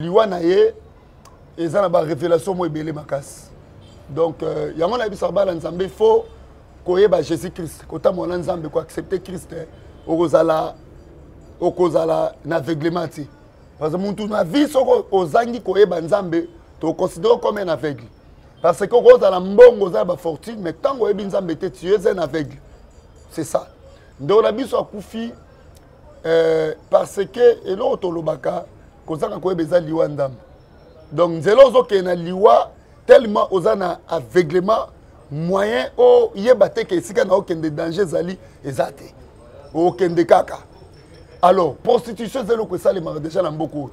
liwa na ye eza na barévélation moko ebele makasi donc euh, yango nayebisaka bana nzambe fo koyeba jésus christ kotambola na nzambe koaccepte christ eh, okozala okozala na aveuglement te parce que mutu na vie soki ozangi koyeba nzambe toconsidere comme un aveugle parce que okozala mbongo oza na bafortune mais ntango oyebi nzambe te tu es un aveugle c'est ça ndeko na biso akufi eh, parce que eloko tolobaka kozanga koyeba eza liwa ndambo donc nzela ozokende na liwa tellement oza na aveuglement moyen oyeba te ke esika na okende danger ezali eza te okende kaka alors prostitution eza eloko esalemaka déjà na mboka oyo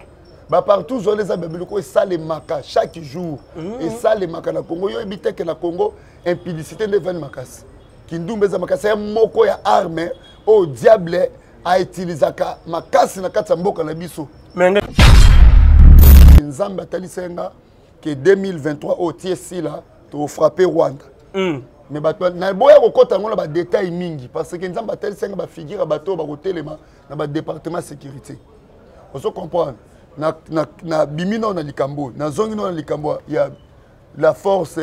bapartout ozwala eza babiloko esalemaka chaque jour mhm. esalemaka na congo yo oyebi teke na congo impudicité nde evandi makasi kindumba eza makasi ya moko ya arme oyo diable autilisaka makasi na kati ya mboka na biso nzambe atalisa ye nga ke 2023 oyo tie sila tofrappe rwanda mm. mais bato naboya kokɔta yango na badetail mingi parce que nzambe atalisa nga bafigure ya bato oyo bakotelema na badepartement sécurité ozo comprendre nabimi nao na likambo oyo nazongi nao na likambo ya la force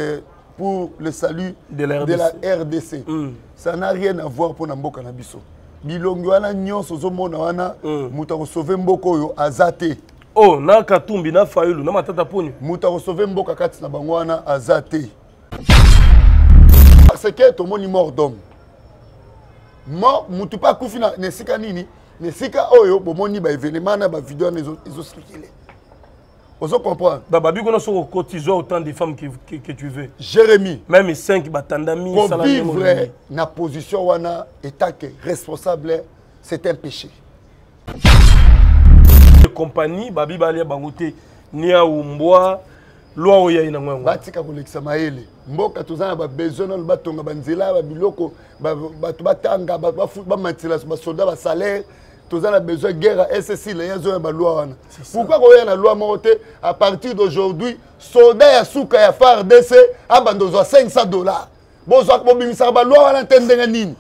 pour le salut de la rdc, de la RDC. Mm. ça n'a rien à voir mpo na mboka na biso bilongi wana nyonso ozomona wana mm. moto akosauve mboka oyo aza te o oh, na katumbi na fayulu na matata poni moto akosauve mboka kati na bango wana aza te parce que tomoni mort d'homme mort motu mpe akufi na esika nini na esika oyo bomoni baevenema na bavideo wana ezocircule ozo comprendre ba babi kuna soko cotiser autant de femmes que, que, que tu veux Jérémy même 5 batandami sala vivre na position wana étant que responsable c'est un péché de compagnie babi balia bango te nia umbwa loi oyo yai nango yango batika kolekisa mayele mboka toza na babesoin nano batonga banzela babiloko bato batanga bamatila basoda basalaire toza na besoin guerre ya ssc leye azoya baloi wana pourkui koya na loi moko te à partir d'aujourd'hui soda ya suka ya fardc abanda ozwa 500 dollars bobimisaka baloi wana te ndenge nini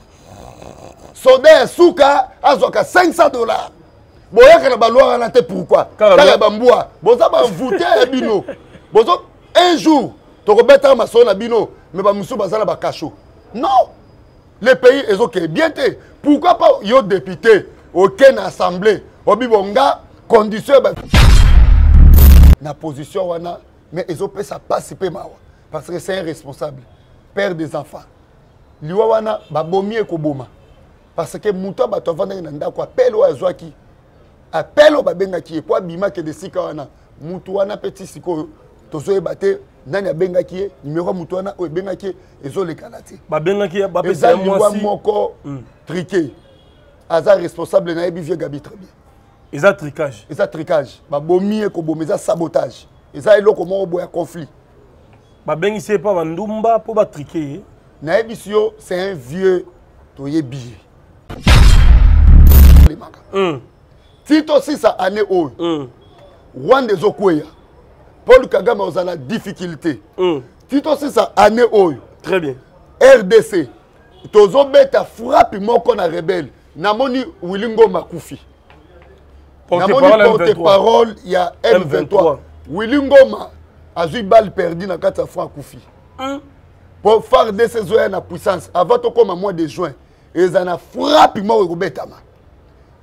soda ya suka azwaka 500 dollars boyaka na baloi wana te pourkui kaka ya bambwa boza banvoute ya bino bozo un jour tokobetaka masolo na bino me bamosusu baza na bakasho non le pays ezokee bien te pourquoi pas yo député oke na assemblée obibo nga condition ya na position wana mais ezopesa mpasi mpe mawa parce que c'est un responsable père des enfants liwa wana babomi ekoboma parce que moto ya bato avandaki na ndako apele oyo azwaki apele oyo babengaki ye mpo abimaki de sika wana moto wana mpe ti sikoyo tozoyeba te nani abengaki ye nimero ya moto wana oyo ebengaki ye ezolekana te babengaki eza liwa moko hmm. trike aza responsable nayebi vieux gabi très bien eza tricage eza tricage babomi ye koboma eza sabotage eza eloko moko boya conflit babengisi ye mpa bandumba mpo batrike ye nayebisi yo c'est un vieux toyebi ye hmm. tito sisa année oyo mm. rwanda ezokweya paul kagame aza na difficulté mm. tito sisa année oyo très bien rdc tozobeta frappe moko na rebelle namoni willi ngoma akufi namoni porte parole ya m23 willi ngoma azwi balle perdu na kati ya franc akufi mm. mpo fardc ezoya na puissance avant tokóma mois de juin eza na frappe moko ekobetama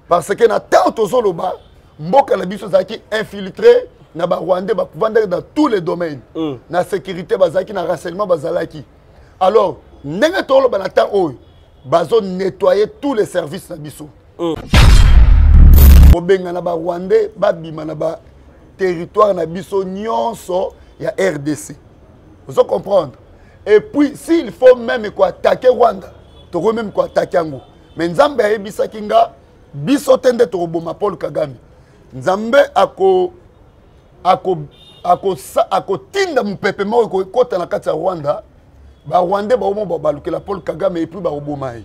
parce que na ntango tozoloba mboka na biso ezalaki infiltré na barwandais bavandaki dans tous les domaines mm. na sécurité bazalaki na renseignement bazalaki alors ndenge toloba na temps oyo bazo nettoyer tous les services na biso mm. kobengana barwandais babima na ba territoire na biso nyonso ya rdc ozo comprendre et puis s'il faut même koattaquer rwanda tokoki même koattaquer yango me nzambe ayebisaki nga biso te nde tokoboma paul kagame nzambe ako ako akotinda mopepe moko ekokota na kati ya rwanda barwandais baomo babalukela paul kagame epuis bakoboma ye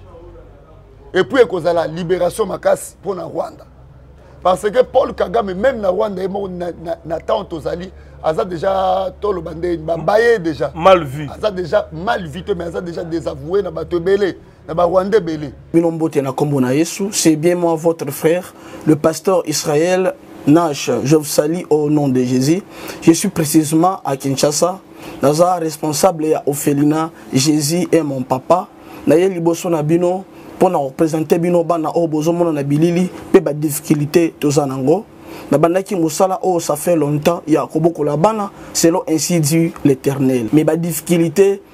epuis ekozala libération makasi mpo na rwanda parce que paul kagame meme na rwanda ye moko na, na, na temps tozali aza déjà toloba nde babaye déjà mal vu aza déjà mal vu te mais aza déjà désavoué na bato ebele na ba rwandais ebele bino mbote na kombo na yesu c'est bien moi votre frère le pasteur israël nash je vous salue au nom de jésus je suis précisément à kinshasa naza responsable ya ofelina jésus est mon papa naye liboso na bino mpo na kopresente bino bana oyo bozomona na bilili mpe badifficulté toza nango nabandaki mosala oyo ça fait longtemps ya kobokola bana selon ainsi dit l'éternel mais badifficulté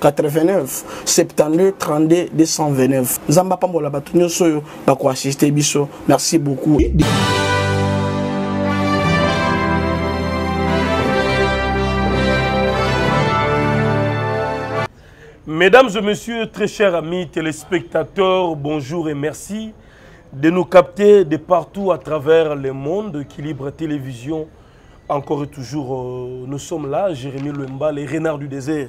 89 72 32 229 nzambe apambola bato nyonso oyo bakoassiste biso merci beaucoup Mesdames et messieurs, très chers amis téléspectateurs, bonjour et merci de nous capter de partout à travers le monde. Équilibre Télévision, encore et toujours, euh, nous sommes là, Jérémy Lemba, les renards du désert.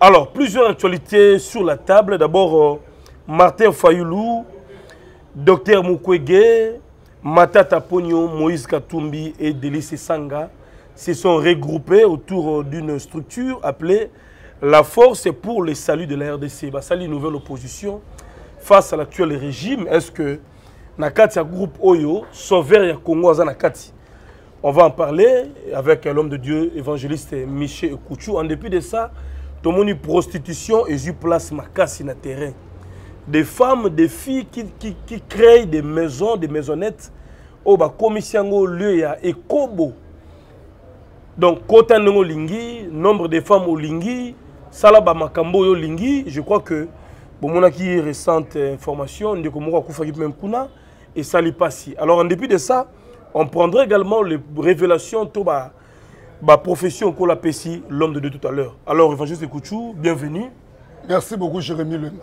Alors, plusieurs actualités sur la table. D'abord, euh, Martin Fayoulou, Docteur Mukwege, Matata Ponyo, Moïse Katumbi et Delice Sanga se sont regroupés autour euh, d'une structure appelée la force est pour le salut de la RDC. c'est bah, une nouvelle opposition face à l'actuel régime. Est-ce que na kati ya groupe oyo sauveur ya congo aza na kati on va en parler avec l'homme de dieu évangéliste michel ekuchu en dépit de ça tomoni prostitution ezwi place makasi na terrain des femmes des filles qui, qui, qui créent des maisons des maisonnettes oyo bakomisi yango lieu ya ekobo donc kota ndenge olingi nombre de femmes olingi sala bamakambo oyo olingi je crois que bomonaki récente information ndeko moko akufaki meme kuna esali mpasi alors en dépit de ça on prendrait également les révélations to ba baprofession okola apesi l'homme de Dieu tout à l'heure alors évangéliste kuchu bienvenue merci beaucoup jérémie lema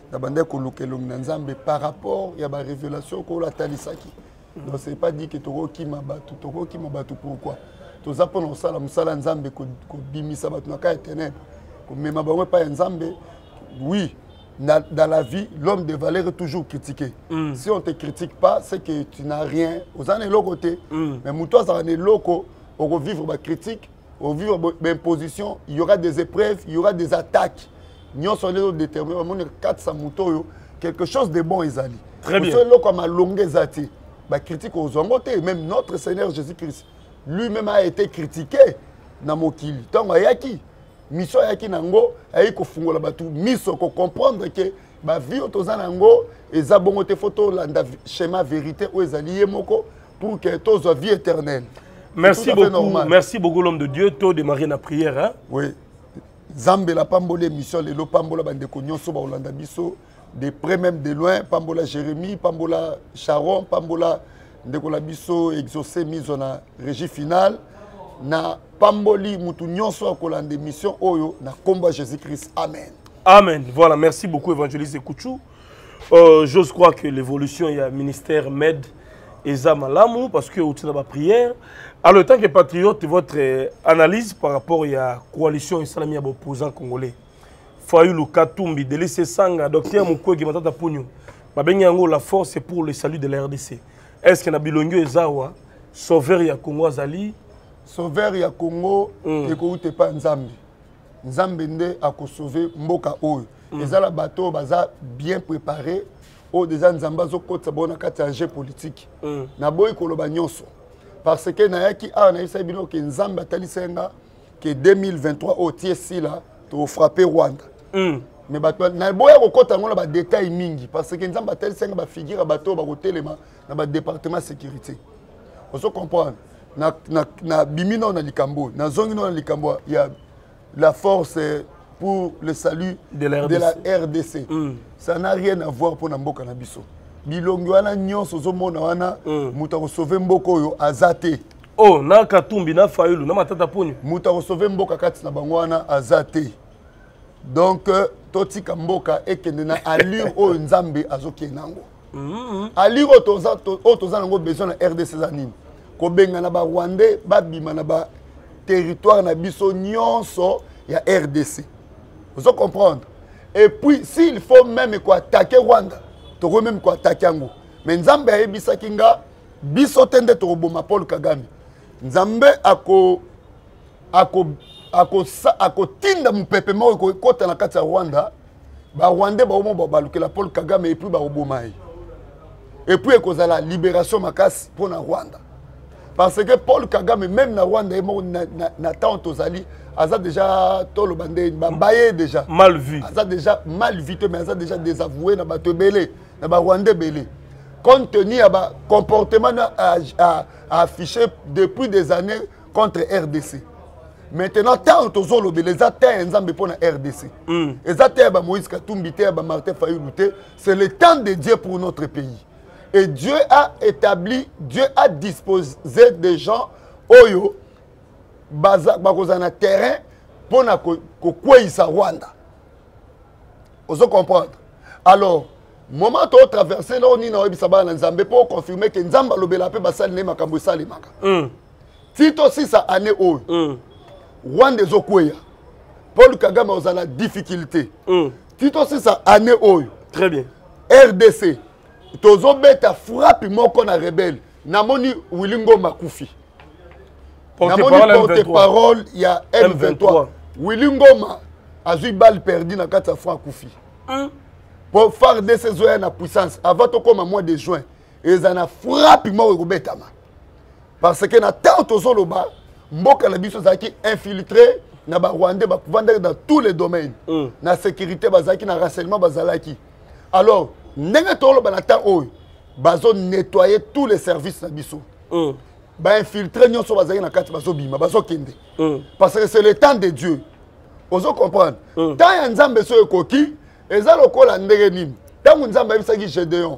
na bandaki koluka elongi na nzambe par rapport ya barévélation okola atalisaki mm. donc c'est pas dit que tokokima bato tokokima bato pourquoi toza mpona kosala mosala ya nzambe kobimisa bato na kaka ya ténèbre komema bango epai ya nzambe oui na, dans la vie l'homme de valeur est toujours critiqué mm. si on te critique pas c'est que tu n'as rien oza na eloko te mm. mais moto azala na eloko okovivre bacritique au vivre b'imposition il y aura des épreuves il y aura des attaques nyonso nde todétermine bamoni katisa moto oyo quelque chose de bon ezali oso eloko ya malonga eza te bacritique ozwa yango te même notre seigneur jésus christ lui-même a été critiqué na mokili ntango ayaki miso ayaki na yango ayei kofungola bato miso kocomprendre ke bavie oyo toza na yango eza bongo te fo tolanda schéma vérité oyo ezali ye moko pour que tozwa vie éternelle merci beaucoup merci beaucoup l'homme de dieu to démarrer na prière hein? oui nzambe napamboli émission lelo pambola bandeko nyonso bakolanda biso de près même de loin pambola jérémie pambola charon pambola ndeko na biso exaucé miso na régie finale na pamboli motu nyonso akolanda émission oyo na nkombo ya jésus christ amen amen voilà merci beaucoup évangéliste kuchu Euh, j'ose croire que l'évolution ya ministère med eza malamu parce que outi na baprière alors tant que patriote votre euh, analyse par rapport ya coalition esalami ya baopposant congolais fayulu katumbi delis esanga docteur mukwege matata punyo babengi yango la force pour le salut de la rdc est ce que na bilongi oyo eza awa sauveur ya congo azali sauveur ya congo mm. ekouta epa nzambe nzambe nde akosauve mboka oyo mm. eza na bato oyo baza bien préparé oyo deja nzambe azokotisa bango na kati ya jeu politique mm. naboyi koloba nyonso parce que nayaki awa nayebisaki bino ke nzambe atalisaki nga ke 2023 oyo tie sila tofrappe rwanda mm. mais bato naboya kokota yango na badetail mingi parce que nzambe atalisaki nga bafigure ya bato oyo bakotelema na ba département sécurité ozo comprendre na na na bimi na na likambo na zongi na likambo ya la force euh, pour le salut de la RDC, de la RDC. Mm. ça n'a rien à voir pour na mboka na biso bilongi wana nyonso ozomona wana mm. moto akosauve mboka oyo aza te oh, na katumbi na fayulu na matata poni moto akosauve mboka kati na bango wana aza te donc euh, totika mboka ekende na allure oyo nzambe azokende nango mm-hmm. ali oyo toza nango besoin na rdc eza nini kobengana barwandais babima na baterritoire na biso nyonso ya rdc ozo comprendre et puis s'il faut même koatake rwanda tokoki meme koatake yango me nzambe ayebisaki nga biso te nde tokoboma paul kagame nzambe ako akotinda ako, ako mopepe moko ekokota na kati ya rwanda ba rwandais baomo babalukela paul kagame epuis bakoboma ye epuis ekozala libération makasi mpo na rwanda parce que paul kagame même na rwanda ye moko na, na, na temps tozali aza déjà toloba nde babaye déjà mal vu aza déjà mal vu te mais aza déjà désavoué na bato ebele na barwanda ebele compte tenu ya bacomportement na affiché depuis des années contre rdc maintenant ntango tozolobela eza te ya nzambe mpo na rdc mm. eza te ya bamoïse katumbi te ya bamartin fayulu te c'est le temps de dieu pour notre pays et dieu a établi dieu a disposé des gens oyo bakozala na terrain mpo na kokweyisa rwanda ozo comprendre alors moment to traverse na onina oyebisa bana na nzambe mpo oconfirme ke nzambe alobela mpe basali na ye makambo esalemaka mm. ti tosisa année oyo mm. rwanda ezokweya paul kagame ozala difficulté mm. ti tosisa année oyo très bien rdc tozobeta frappe moko na rebele namoni willi ngoma akufi namoni porte parole ya m23 willi ngoma azwi balle perdu na kati ya franc akufi mm. mpo fardc ezoya na puissance avant tokóma mois de juin eza na frappe moko ekobetama parce que na ntango tozoloba mboka na biso ezalaki infiltré na barwandais bavandaki dans tous les domaines mm. na sécurité bazalaki na renseignement bazalaki alors ndenge toloba na temps oyo bazo nettoyer tous les services na biso mm. bainfiltre nyonso bazalaki na kati bazobima bazokende mm. parce que c'est le temps de dieu ozo comprendre mm. temps ya nzambe so ekoki eza lokola ndenge nini ntango nzambe ayebisaki gédéon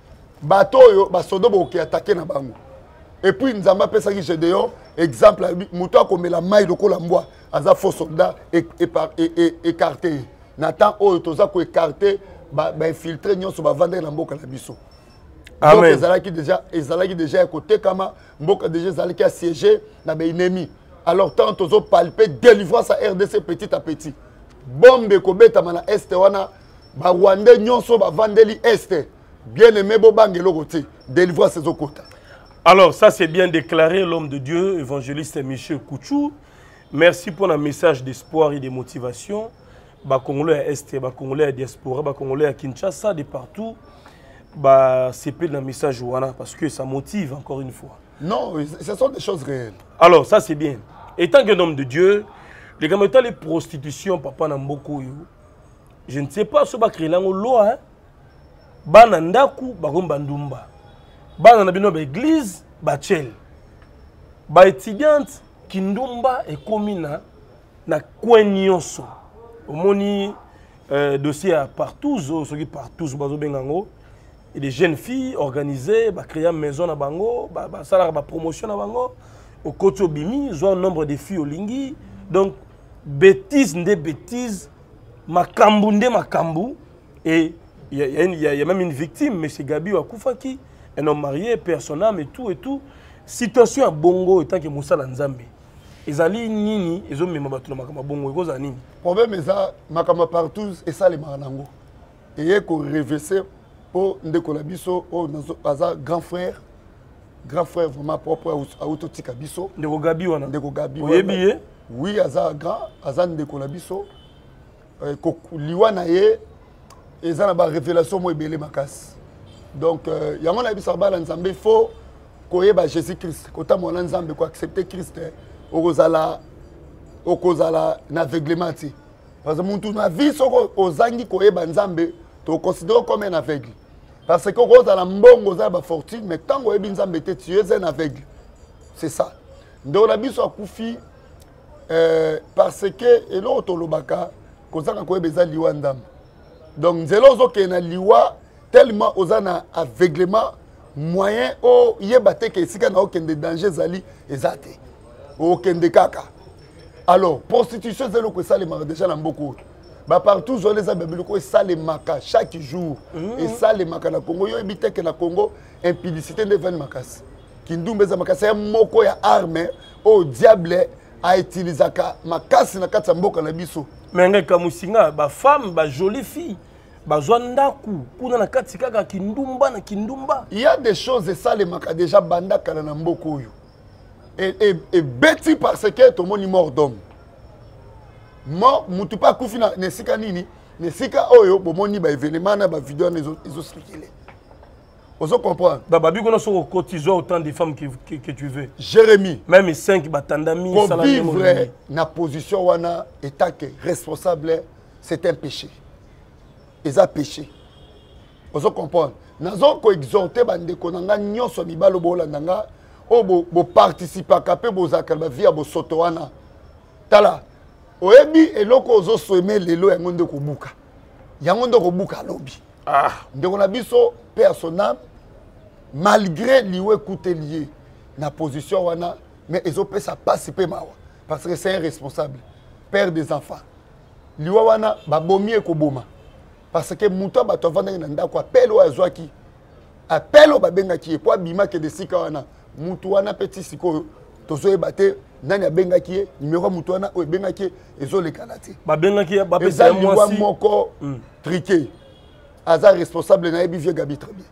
bato oyo basodo bokoki atake na bango epuis nzambe apesaki gedeon exemple alobi moto akomela mai lokola mbwa aza faux soldat écarte ye na temps oyo toza koécarte bainfiltre nyonso bavandaki na mboka na biso donc ezalaki déjà ezalaki déjà ya kotekama mboka déjà ezalaki assiégé na baennemi alors tant tozopalpe délivrance ya rdc petit à petit bombe ekobetama na este wana ba rwandais nyonso bavandeli este bien aimé bobanga eloko te délivrance ezokota alors ça c'est bien déclaré l'homme de dieu évangéliste michel kouchou merci pour un message d'espoir et de motivation bakongolais ya este bakongolais ya diaspora bakongolais ya kinshasa de partout basepeli na message wana parce que ça motive encore une fois non ce sont des choses réelles alors ça c'est bien étant qu'un homme de dieu likambo etali prostitution papa na mboka oyo je ne sais pas so bacréela yango loi hein? bana ndako bakomi bandumba bana na bino baeglize bachele baétudiante kindumba ekomi na na coin nyonso omoni euh, dossier ya partous oyo soki partous bazobenga yango et des jeunes filles organisées bacréa maison na bango basalaka ba bapromotion na bango okoti obimi zwa nombre de filles olingi donc betise nde betise makambu nde makambu et il y, y, y, y a même une victime monsieur gabi akufaki un homme marié père son âme et tout et tout situation ya bongo etanke mosala nzambe ezali nini ezomema bato na makambo ya bongo ekozala nini problème eza makambo ya partout esalemaka nango eye ko revese mpo ndeko na biso oyo aza grand frère grand frère vraiment propre auti otika biso ndeko gabi wana ndeko gabi oyebi ye oui aza grand aza ndeko na biso euh, liwa na ye eza na barévélation moko ebele makasi donc euh, yango nayebisaka bana nzambe fo koyeba jésus christ kotambola na nzambe koaccepte christ eh, okozala okozala na aveuglement te parce que mutu na vie soko ozangi koyeba nzambe toconsidere comme un aveugle parce que okozala mbongo oza na bafortune mais ntango oyebi nzambe te tu es un aveugle c'est ça ndeko na biso akufi euh, parce que eloko tolobaka kozanga koyeba eza liwa ndambo donc nzela ozokende na liwa tellement oza na aveuglement moyen oyeba te ke esika na okende danger ezali eza te okende kaka alors prostitution eza eloko esalemaka déjà na mboka oyo bapartout zoli eza babiloko esalemaka chaque jour mhm. esalemaka na congo yo oyebi teke na congo impudicité nde evani makasi kindumba eza makasi ya moko ya arme oyo diable autilisaka makasi na kati ya mboka na biso menge kamusinga bafemme bajolie fille bazwa ndako kuna na kati kaka kindumba na kindumba ya des choses esalemaka deja banda kala na mboka oyo ebeti parce que tomoni mort d'homme mort mutu mpe akufi na esika nini na esika oyo bomoni baevenema na bavideo wana ezosirkile ozo comprendre bah, babi kuna soki okotize autant de femmes que, que, que tu veux jérémie même 5 batandami vivre na position wana état que responsable c'est un péché eza péché ozo comprendre nazo ko exhorte bandeko na nga nyonso ya mibali boolanda nga oyo oh, boparticipaka mpe bozalaka na bavie ya bosoto wana tala oyebi eloko ozosweme lelo yango nde kobuka yango nde kobuka alobi ah. ndeko na biso personnable malgré liwe ekuteli ye na position wana mais ezopesa mpasi mpe mawa parce que c'est un responsable père des enfants liwa wana babomi ekoboma parce que moto ya bato avandaki na ndako apele oyo azwaki apele oyo babengaki ye mpo abimaki de esika wana moto wana mpe ti sikoyo tozoyeba te nani abengaki ye nimero ya moto wana oyo ebengaki ye ezolekana te babengaki eza liwa moko hmm. trike aza responsable nayebi vieux gabi très bien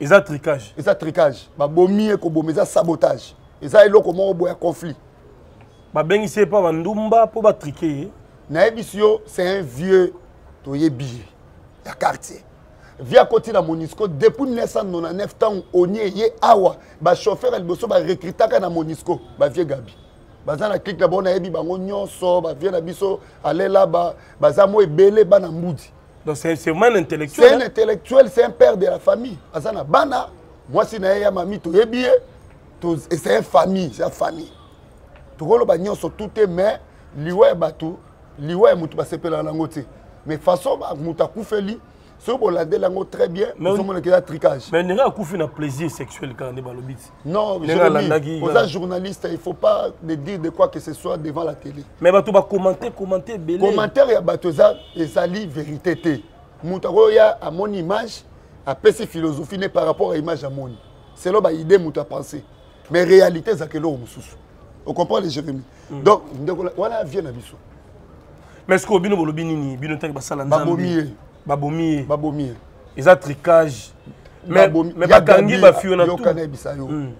eza tricage eza tricage babomi ye koboma eza sabotage eza eloko moko boya conflit babengisi ye mpo bandumba mpo batrike ye nayebisi yo c'est un vieux toyebi ye ya quartier vie akoti na monisco depuis 1999 ntango oni eye awa bachauffeur ya liboso barecrutaka na monisco bavie gabi baza na clike na bango nayebi bango nyonso bavie na biso alelaba baza mo ebele bana mbudi Donc c'est vraiment un intellectuel. C'est un intellectuel, c'est un père de la famille. Azana bana, moi si na ya mami to yebiye, to c'est une famille, c'est une famille. tokoloba nyonso tu te mais liwa ya bato liwa ya moto basepelaka nango te mais façon moto akufeli soki bolandeli yango très bien ozomonaka eza tricage mais ndenge akufi na plaisir sexuel kaka nde balobi ti non oza journaliste il faut pas de dire de quoi que ce soit devant la télé mais bato bacommente commente ebele commentaire ya bato eza ezali vérité te moto akoya amoni image apesi philosophie ne par rapport ya image amoni selon baide moto apense mais réalité ezalaka eloko mosusu ocomprendre jeremi mm. donc ndeko wana vie na biso mais sikoyo bino bolobi nini bino ntanke basala nzambebabomi ye babomi ye babomi ye eza tricage mais bakangi bafiyo na yokana yebisa yo mm.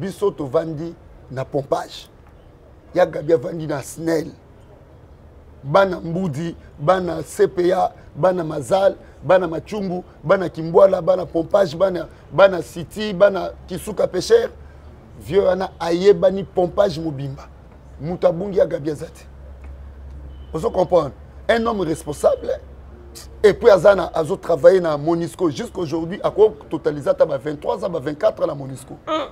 biso tovandi na pompage ya gabi avandi na snel bana mbudi bana cpa bana mazal bana macungu bana kimbwala bana pompage bana, bana city bana kisuka pêcheur vieux wana ayebani pompage mobimba moto abungi ya gabi aza te ozo comprendre un homme responsable et puis aza na azo travailler na monisco jusqu'aujourd'hui akoki totalise ata ba 23 ans ba 24 ans na monisco mm.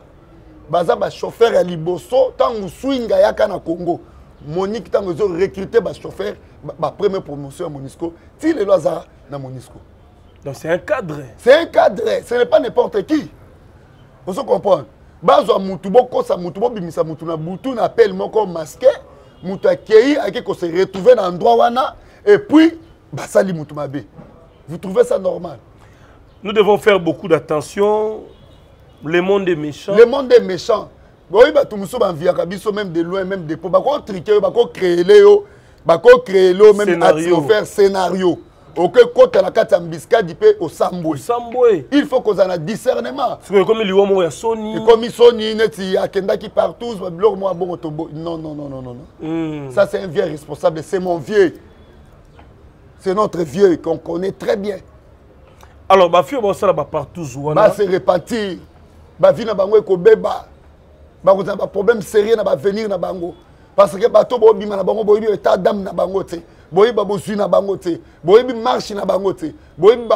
baza bachauffeur ya liboso ntango swinga yaka na congo monique ntango ezo recrute bachauffeur bapremier promotion ya monisco ti lelo aza na monisco donc c'est un cadre c'est un cadre ce n'est pas n'importe qui ozo comprendre bazwa mutu bokosa mutu bobimisa mutu na butu na appel moko masque mutu akei ake kose retrouver na endroit wana et puis basali mutu mabe vous trouvez ça normal nous devons faire beaucoup d'attention le monde est méchant le monde est méchant boyebi bato mosusu banviaka biso même de loin même de po bakotrike yo bakocreele yo bakocreele yo même atmosphère scénario okekota na kati ya mbiskadi mpe osambwe il faut kozala na discernement ekomi liwa moko ya soni ekomi soni neti akendaki partout biloko moko ya bongo tobo non non non non non mm. ça c'est un vieux responsable c'est mon vieux c'est notre vieux qu'on connaît très bien alors bafi oyo baosala bapartous wana base repentir bavi na bango ekobeba bakozala baproblème sérieux na baavenir na bango parce que bato bobima na bango boyebi etat dame na bango te boyebi babozwi na bango te boyebi marche na bango te boyebi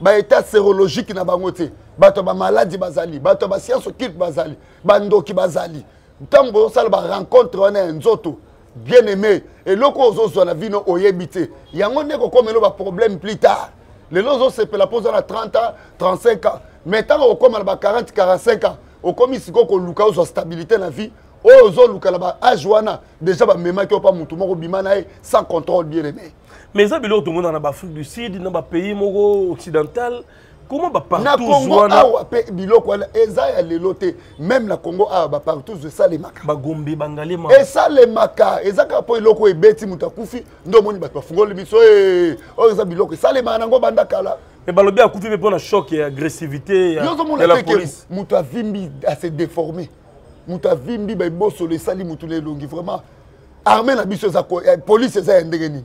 baétat sérologique na bango te bato ya bamaladi bazali bato ya basiance occulte bazali bandoki bazali ntango bozosala barencontre wana ya nzoto bien aimé eloko ozozwa na vino oyebi te yango nde ekokomelo baproblème plus tard lelo ozosepela mpo oza na 30 ans 35 ans mais ntango okokoma na ba 40 45 ans okomi sikoyo koluka ozwa stabilité na vie oyo ozoluka na ba age wana déjà bamemaki opa motu moko bima na ye sans contrôle bien aimé mais eza biloko tomonaka na baafrique du sud na bapays moko occidental comment bapartous wana awa mpe biloko wana eza ya lelo te meme na congo awa bapartous esalemaka bagombe bangalema esalemaka eza kaka mpo eloko ebeti moto akufi nde omoni bato bafungoli biso eh, oyo eza biloko esalemaka nango banda kala me balobi akufi mpe mpo na choc ya agressivité ya la police moto avimbi ase déformé moto avimbi baebosolo esali motu na elongi vraiment armée na biso eza eh, police eza ya ndenge nini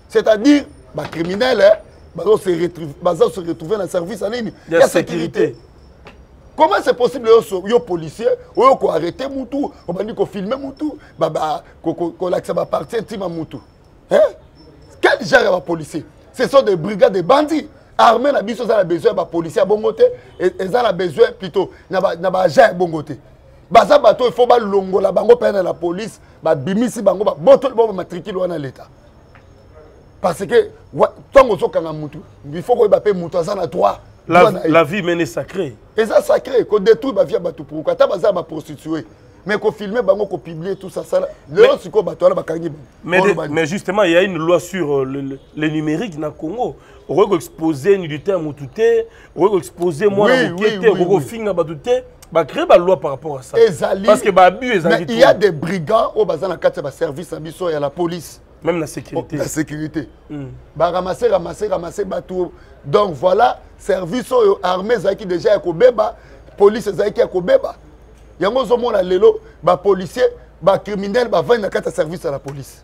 c'est-à-dire ba criminel eh, bazo se retrouver bazo se retrouver na service nini ya sécurité comment c'est possible yo so, yo policier oyo ko arrêter mutu obandi ko filmer mutu ba ba ko ko, ko lakisa ba partie intime mutu hein eh? quel genre ya ba policier ce sont des brigades de bandits armée na biso eza na besoin ya bapolicier ya bongo te e, eza na besoin plutôt na baagent ya bongo te baza bato il faut balongola bango mpene na la police babimisi bango babotoli bango bamatrikile wana leta parce que ntango ozokanga motu il faut koyeba mpe motu aza na droit la, la vie mene sacré eza sacré kodétruire bavie ya bato pourkoi ata baza ya baprostitue mais kofilme bango kopublie tout ça sala lelo sikoyo bato wana bakangi mais justement il y a une loi sur euh, le, le, le numérique na congo okoki koexpose nudité ya motu te okoki koexpose mwana moke te okoki kofinga bato te bacrée baloi par rapport à ça ezali parce que baabus ezali il y a des brigands oyo baza na kati ya baservice na biso ya la police même la sécurité oh, la sécurité mm. baramase ramase ramase bato donc voilà service oyo armée ezalaki déjà ya kobeba police ezalaki ya kobeba yango ozomona lelo bapolicier bacriminel bavandi na kati ya service ya la police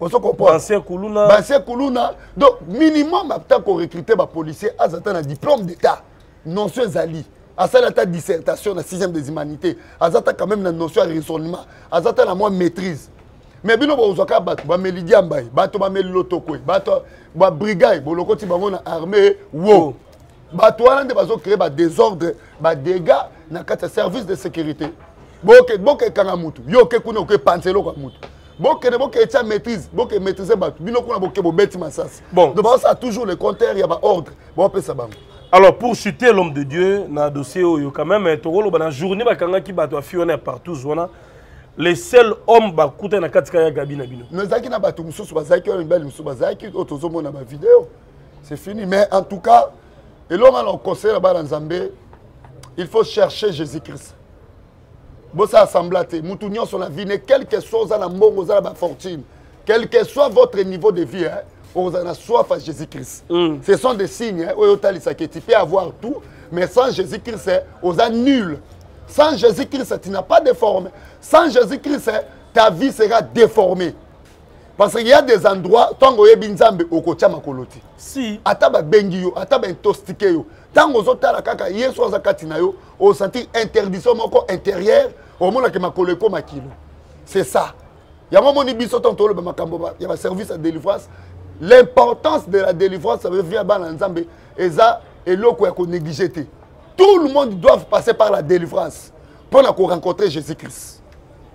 ozo comprendrebanse kuluna banse kuluna donc minimum ata korecrute bapolicier aza ata na diplôme d'état notion ezali asali ata dissertation na sixième des humanités aza ata quand même na notion ya raisonnement aza ata na mwa maîtrise mais bino bokozwa kaka bato bameli diambai bato bameli lotokwe bato babrigai bolokoti bango na armée wo oh. bato wana nde bazo créer ba désordre ba dégâts na kati ya service de sécurité boke boke ekanga motu yo oke kuna oke panza eloko ya motu bokende boketya maîtrise boke maîtrise bato bino kuna boke bobeti masasi bon. donc baosala toujours le contraire ya baordre baopesa bango alors pour chuter l'homme de dieu na dossier oyo quand même eh, tokoloba na journée bakangaki bato ya fi wana ya partout wana le seul homme bakuta na katika ya gabi na bino nazalaki na bato mosusu bazalaki wana mibali mosusu bazalaki oyo tozomona bavideo c'est fini mais en tout cas eloko nga na conseil na bana nzambe il faut chercher jésus christ bosala sembla te mutu nyonso na vie ne quelque soit oza na mbongo oza na bafortune quelque soit votre niveau de vie hein, okozala na soif ya jésus christ mm. ce sont des signes hein, oyo otalisaka eti mpe avoir tout mais sans jésus christ hein, oza nul sans jésus christ tu n'as pas de forme sans jésus christ hein, ta vie sera déformée parce qu'il y a des endroits ntango oyebi nzambe okotya makolo te si ata babengi yo ata baintostike yo ntango ozotala kaka yesu aza kati na yo osentir interdiction moko intérieure omonake makolo ekoma kilo c'est ça yango omoni biso ntango toloba makambo ya baservice ya délivrance l'importance de la délivrance ça veut dire bana nzambe eza eloko ya konéglige te tout le monde doivent passer par la délivrance mpo na korencontre jésus christ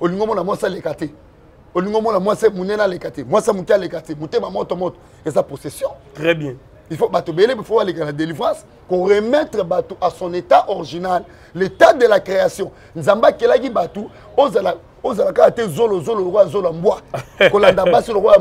olingi omona mwasi aleka te olingi omona mwasi monene aleka te mwasi moke aleka te motema moto moto eza possession très bien il faut bato bele il faut baleka na délivrance koremettre bato à son état original l'état de la création nzambe akelaki bato ozala ozala kaka te zolo zolo lokola zolo ya mbwa kolanda basi lokola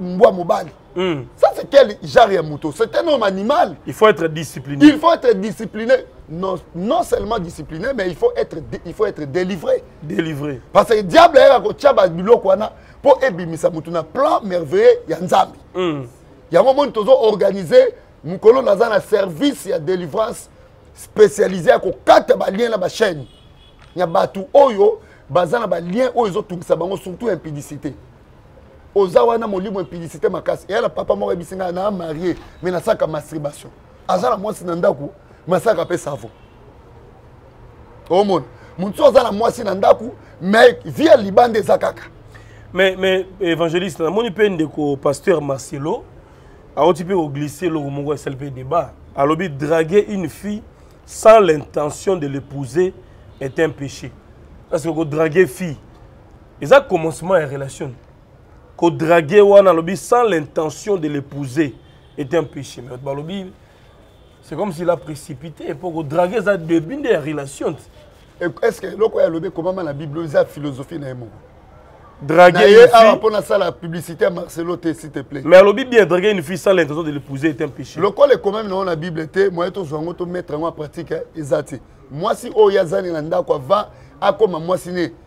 mbwa mobali Mm. Ça, c'est quel genre de moto C'est un homme animal. Il faut être discipliné. Il faut être discipliné. Non, non seulement discipliné, mais il faut être, il faut être délivré. Délivré. Parce que le diable est un chaba bilokwana pour ebimisa mutu na plan merveilleux ya Nzambi. Mm. Ya moment tozo organiser mukolo naza na service ya délivrance spécialisé ya kokata ba lien na ba chaîne. Ya batu oyo baza na ba lien oyo ezotungisa bango surtout impudicité. oza wana molimo impilicité makasi eyala papa moko ayebisi ngai na marie mais nasalaka masturbation aza na mwasi na ndako masalaka mpe savon omona mosusu aza na mwasi na ndako mais vie ya libanda eza kaka mais mais évangéliste namoni mpe ndeko pasteur marcelo awuti mpe koglise eloko moko esali mpe débat alobi draguer une fille sans l'intention de l'épouser est un péché parce que kodraguer fille eza commencement ya relation kodrague wana alobi sans l'intention de l'épouser était un péché mais bato balobi c'est comme s'il a précipité mpo kodrague eza debut nde ya relation est ce que eloko oyo alobi ekomama na bible eza philosophie na ye moko draguer awa mpo nasala publicité ya marcelo te s'il te plaît mais alobi bien draguer une fille sans l'intention de l'épouser est un péché lokola ekomami nango na bible te moye tozwa yango tomettre yango en pratique eza te mwasi oyo azali na ndako ava akoma mwasi ne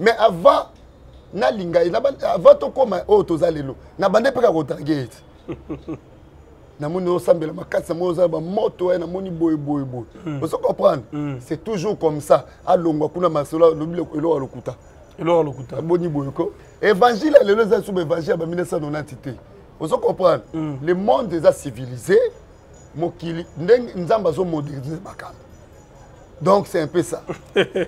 mais avant nalinga ye avant tokóma oyo toza lelo nabande mpe kaka kodrage ye ti namoni osambela makasi namoni oza bamoto ye namoni boye boye boye hmm. ozo comprendre hmm. c'est toujours comme ça alongwa kuna masolo alobi eloko ya lokuta eloko ya lokuta aboni boye ko évangile ya lelo eza suba évangile ya ba 1990 te ozo comprendre hmm. le monde eza civilisé mokili ndenge nzambe azomodernize makambo donc c'est un peu ça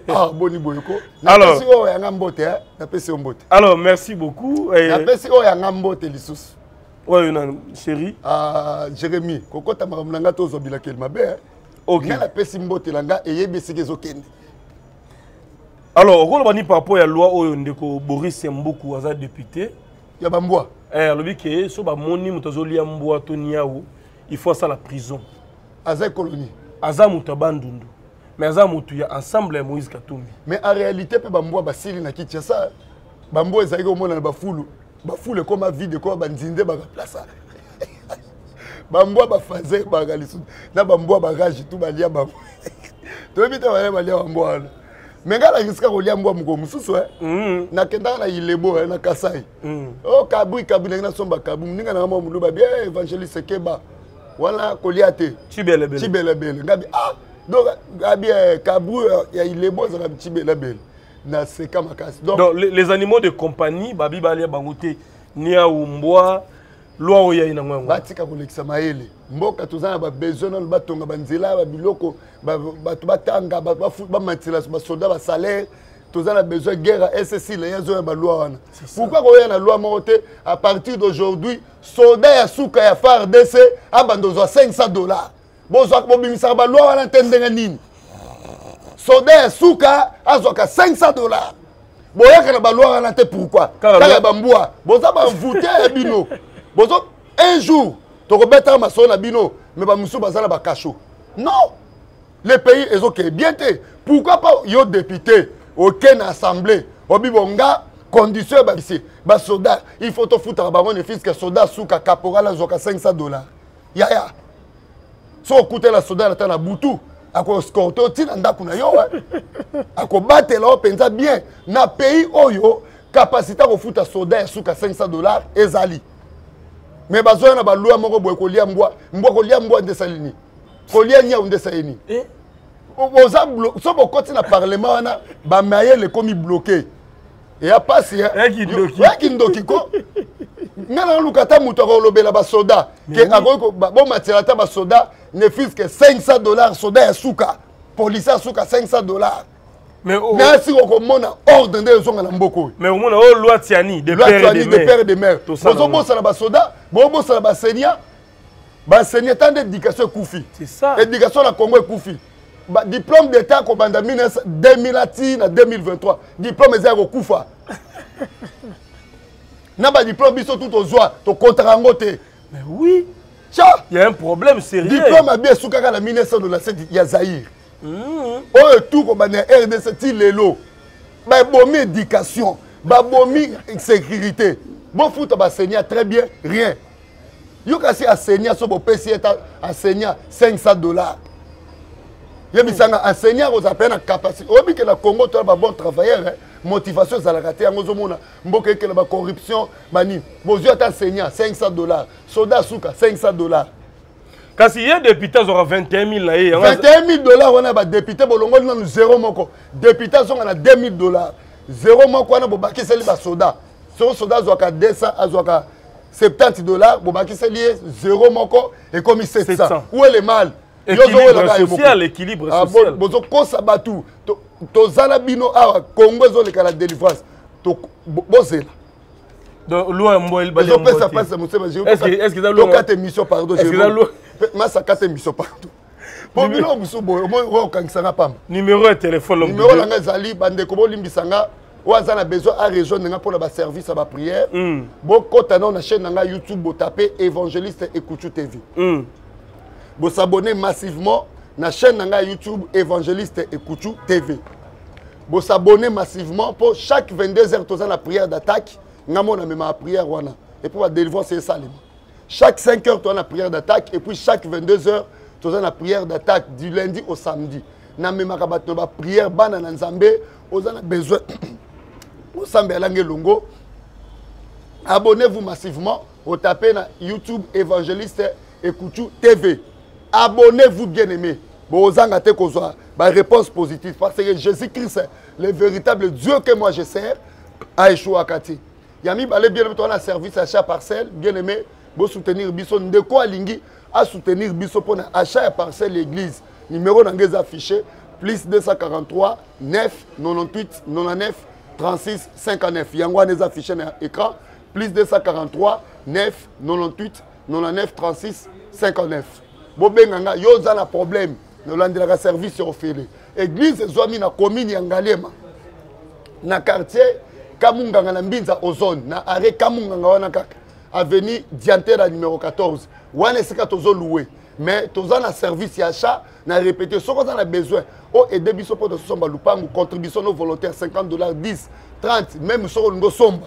ah, boni boye ko napesi oyo yanga mbote eh? napesi yo mbote alors merci beaucoup eh. napesi oyo yanga mbote lisusu oyo na chéri ah, jérémi kokota makambo na ngai tozwa bilakeli mabe eh? okay. ngai napesi mbote na ngai eyebi esika ezokende alors okoloba ni par rapport ya loi oyo ndeko boris mbuku aza député ya bambwa eh, alobi ke so bamoni moto azolia mbwa to niau il faut asala prison aza colonie aza moto ya bandundu mais aza moto ya ensemble ya moïse katumbi mais en réalité mpe bambwa basili na kinshasa bambwa ezalaki komonana bafulu bafulu ekoma vide ekoma banzinde bakaplasa bambwa bafaze baka lisusu na bambwa barage tu balia bango toyebi te baye balia bambwa wana me ngai nakisika kolia mbwa mokolo mosusu eh. mm. nakendaka na ilebo eh, na kasai mm. oh, kabui kabui nangi nasomba kabui moninga nanga mwa muluba bie eh, évangéliste keba wana kolia te cibelebele ngabi ah donc ngabi eh, kabui eh, ya ilebo azaka cibelebele naseka makasi donc, donc les, les animaux de compagnie babi balia bango te niau mbwa lwa oyo yai nango yango batika kolekisa mayele mboka toza na babesoin nano batonga banzela babiloko bato batanga bamatela basoldat basalaire toza na besoin guerre ya ssc na ye azoya baloi wana pourkui koya na loi moko te à partir d'aujourd'hui soldat ya suka ya fardc abanda ozwa 500 dollars bobimisaka baloi wana te ndenge nini soldat ya suka azwaka 500 dollars boyaka na baloi wana te pourkui kaka ya bambwa boza banvoute ya bino bozo un jour tokobetaka masolo na bino me bamosusu baza na bakasho non le pays ezokee bien te pourquoi pas yo député oke na assemblée obibo nga condition ya babisi basoda il faut tofutaka bango ne fiske soda suka caporal azwaka 500 dollars yaya so okutela soda na ta na butu akoescorte otina ndako na yo akobatela yo mpenza bien na pays oyo kapasité akofuta soda ya suka 500 dollars ezali me bazoya na balua moko boye kolia mbwa mbwa kolia mbwa nde esali nini kolia nyau nde esali nini eh? oza so bokoti na parlement wana bamayele ekomi bloke eya mpasi ya kindoki ko nga naluka ata moto akolobela basoda ke akoki bomatela ata basoda ne fiske 500 dollars soda ya suka polisi ya suka 500 dollars mais oh, na siko okomona ordre nde ezonga na mboka oyo mais omona oyo oh, loi tiani de loi tiani de père et de mère bozobosana basoda bobosana basenia basenia ta nde éducation ekufi éducation na congo ekufi diplôme d'état kobanda 2000 ti na 2023 diplôme eza ya kokufa na badiplôme biso tu tozwa tokontaka yango te mais oui il y a un problème sérieux diplôme abi esukaka na 1997 ya zaïre mm. oyo tu kobanda ya rdc ti lelo babomi éducation babomi sécurité bofuta basenia très bien rien yo kasi asenia so bopesi ye asenia 500 dollars yebisanga mm. asenia akozala mpe na capacité oyebi ke na congo toya babon travailleur eh? motivation ezalaka te yango ozomona mboka ekela bacorruption banini bozwi ata enseignant 500 dollars soda suka 500 dollars kasi ye depute azwaka 21000 na ye 21000 dollar wana ya badepute bolongoli nanu zero moko depute azonga na 2000 dollar zero moko wana bobakiseli basoda soko soda azwaka 200 azwaka 70 dollar bobakiseli ye zero moko ekomi 700 ou ele mal bozokosa bato toza na bino awa congo ezoleka na délivrance bozela Donc, loi mboel bali mboel. Ezopesa pasa musema je. Est-ce que est-ce que ça loi? Tokate mission pardon. Est-ce que ça loi? Masa kate mission pardon. Po bino musu boy, omoi o kangisa nga pamba. Numéro ya téléphone lo. Numéro langa ezali bande ko bolimbisa nga. Oyo aza na besoin a rejoindre nga pona ba service ya ba prière. Mm. Bo kota na chaîne na nga YouTube bo taper évangéliste Ekuchu TV. Mm. Bo s'abonner massivement na chaîne na nga YouTube évangéliste Ekuchu TV. Bo s'abonner massivement pour chaque 22 heures toza la prière d'attaque. Nga mona mema la prière wana et puis ba délivrance et salima. Chaque 5 heures toza la prière d'attaque et puis chaque 22 heures toza la prière d'attaque du lundi au samedi. Na mema ka ba ba prière bana na Nzambe oza na besoin osambe alange longo. Abonnez-vous massivement au taper na YouTube évangéliste Ekuchu TV. abonnez vous bien aimé bozanga te kozwa ba réponse positive parce que jésus christ le véritable dieu que moi je sers a échoué à Kati. Yami Balé, bien aimé, toi, la service achat parcelle, bien aimé, vous soutenir Bisso, de quoi Lingi à soutenir Bisso pour achat parcelle l'église. Numéro d'anglais affiché, plus 243 9 98 99 36 59. Yango les affiché à l'écran, plus 243 9 98 99 36 59 bobenga nga yo oza na problème nolandelaka service ya ofele église ezwami na commune ya ngaliema na quartier kamunganga na mbinza ozone na arret kamunganga wana kaka avenue diantera numero 14 wana esika tozoluwe mais toza na service ya achat na répété soki oza na besoin o aide biso mpo tosomba lupangu contribution no volontaire 50 dollars 10 30 même soki olingi osomba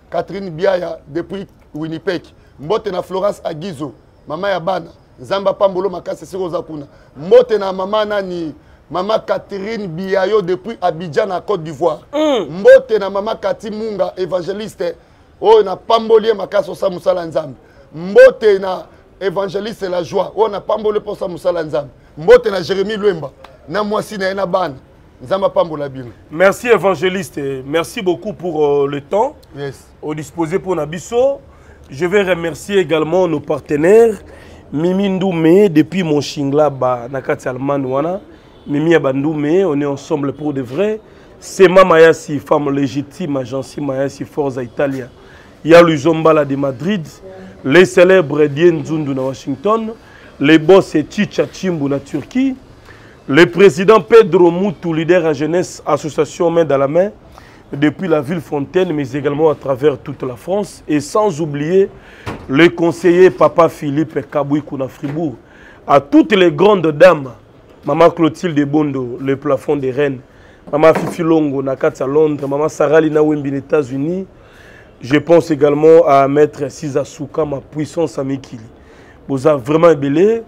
Catherine Biaya depuis Winnipeg. Mbote na Florence Agizo, mama ya bana. Nzambe apambolo makasi siko oza kuna. Mbote na mama nani? Mama Catherine Biayo depuis Abidjan na Côte d'Ivoire. Mm. Mbote na mama Cathy Munga évangéliste oyo na pamboli ye makasi osa mosala Nzambe. Mbote na évangéliste la joie oyo na pamboli posa mosala Nzambe. Mbote na Jérémie Luemba na mwasi na ye na bana. nzambe apambola bino merci évangéliste merci beaucoup pour euh, le temps yes. odisposé mpo na biso je vais remercier également nos partenaires mimi ndume depuis monshinglaba na kati ya allemagne wana mimi ya bandume on est ensemble pour de vrai sema mayasi femme légitime agence mayasi forza italia ya luizombala de madrid les célèbres die nzundu na washington les boss chicha chimbu na turquie le président Pedro Moutou, leader à jeunesse, association main dans la main, depuis la ville Fontaine, mais également à travers toute la France, et sans oublier le conseiller Papa Philippe Kabouikou na Fribourg. À toutes les grandes dames Maman Clotilde Bondo, le plafond des Rennes. Maman Fifi Longo, Nakatsa Londres. Maman Sarah Lina États-Unis. Je pense également à Maître Souka, ma puissance à Vous avez vraiment belé.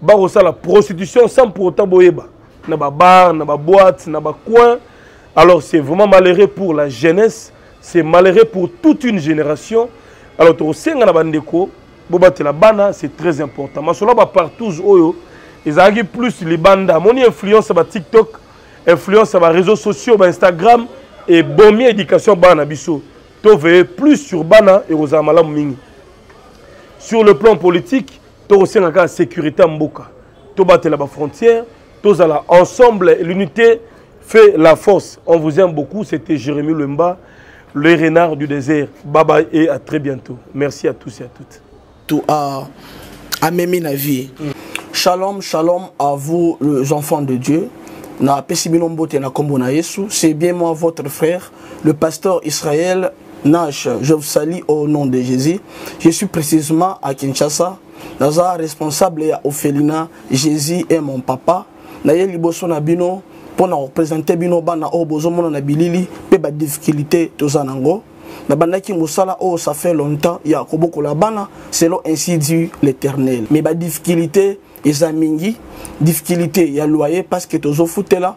bakosala prostitution sans pour autant boyeba na babar na baboite na bacoin alors c'est vraiment malheureux pour la jeunesse c'est malheureux pour toute une génération alors tokosenga na bandeko bobatela bana c'est très important masolo ya bapartouze oyo ezalaki plus libanda amoni influence ya batiktok influence ya baréseau sociaux bainstagram ebomi éducation ya bana na biso toveye plus sur bana ekozala malamu mingi sur le plan politique tokosenga kaka sécurité ya mboka tobatela bafrontière tozala ensemble l'unité fait la force on vous aime beaucoup c'était jérémy lemba le renard du désert baba et à très bientôt merci à tous et à toutes to a amemi na vie mm. shalom shalom à vous les enfants de dieu na pesi bino mbote na kombo na yesu c'est bien moi votre frère le pasteur israël Nash, je vous salue au nom de Jésus. Je suis précisément à Kinshasa. Naza responsable ya Ophelina. Jésus est mon papa. Naye liboso na bino mpo na kopresente bino bana oyo bozomona na bilili mpe badifficulté toza nango nabandaki mosala oyo ça fait longtemps ya kobokola bana selon ainsi dit l'éternel mais badifficulté eza mingi difficulté ya loyer parce que tozofutela